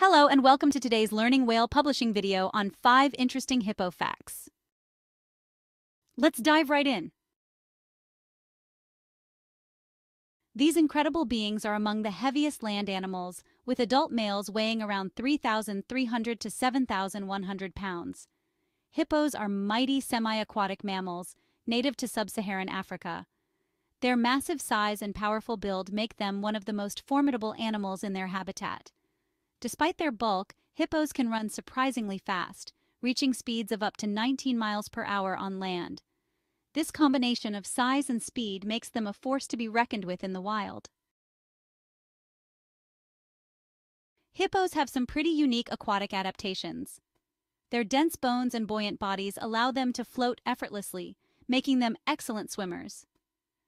Hello and welcome to today's Learning Whale publishing video on 5 interesting hippo facts. Let's dive right in. These incredible beings are among the heaviest land animals, with adult males weighing around 3,300 to 7,100 pounds. Hippos are mighty semi-aquatic mammals, native to sub-Saharan Africa. Their massive size and powerful build make them one of the most formidable animals in their habitat. Despite their bulk, hippos can run surprisingly fast, reaching speeds of up to 19 miles per hour on land. This combination of size and speed makes them a force to be reckoned with in the wild. Hippos have some pretty unique aquatic adaptations. Their dense bones and buoyant bodies allow them to float effortlessly, making them excellent swimmers.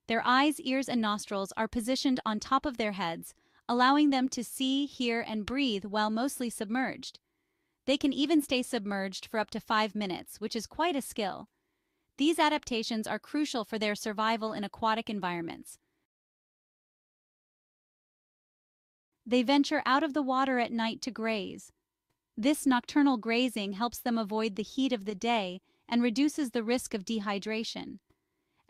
Their eyes, ears, and nostrils are positioned on top of their heads, allowing them to see, hear, and breathe while mostly submerged. They can even stay submerged for up to five minutes, which is quite a skill. These adaptations are crucial for their survival in aquatic environments. They venture out of the water at night to graze. This nocturnal grazing helps them avoid the heat of the day and reduces the risk of dehydration.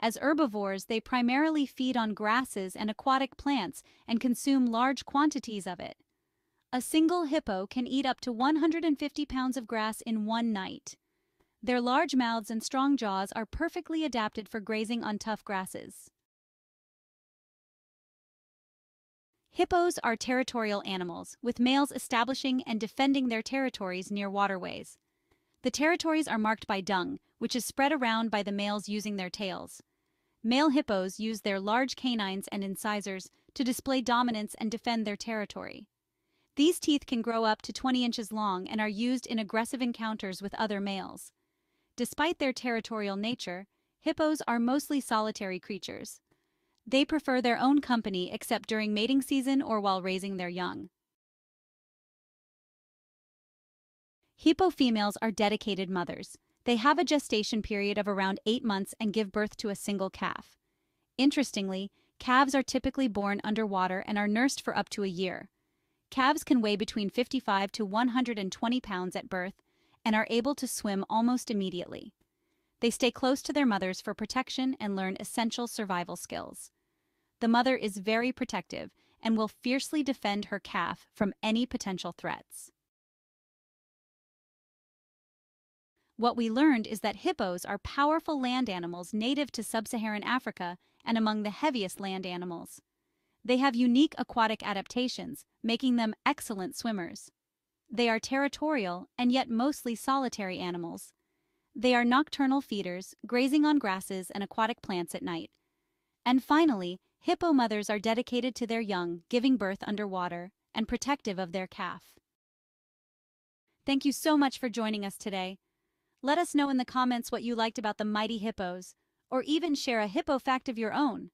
As herbivores, they primarily feed on grasses and aquatic plants and consume large quantities of it. A single hippo can eat up to 150 pounds of grass in one night. Their large mouths and strong jaws are perfectly adapted for grazing on tough grasses. Hippos are territorial animals, with males establishing and defending their territories near waterways. The territories are marked by dung, which is spread around by the males using their tails. Male hippos use their large canines and incisors to display dominance and defend their territory. These teeth can grow up to 20 inches long and are used in aggressive encounters with other males. Despite their territorial nature, hippos are mostly solitary creatures. They prefer their own company except during mating season or while raising their young. Hippo females are dedicated mothers. They have a gestation period of around eight months and give birth to a single calf. Interestingly, calves are typically born underwater and are nursed for up to a year. Calves can weigh between 55 to 120 pounds at birth and are able to swim almost immediately. They stay close to their mothers for protection and learn essential survival skills. The mother is very protective and will fiercely defend her calf from any potential threats. What we learned is that hippos are powerful land animals native to sub-Saharan Africa and among the heaviest land animals. They have unique aquatic adaptations, making them excellent swimmers. They are territorial and yet mostly solitary animals. They are nocturnal feeders, grazing on grasses and aquatic plants at night. And finally, hippo mothers are dedicated to their young, giving birth underwater, and protective of their calf. Thank you so much for joining us today. Let us know in the comments what you liked about the mighty hippos, or even share a hippo fact of your own.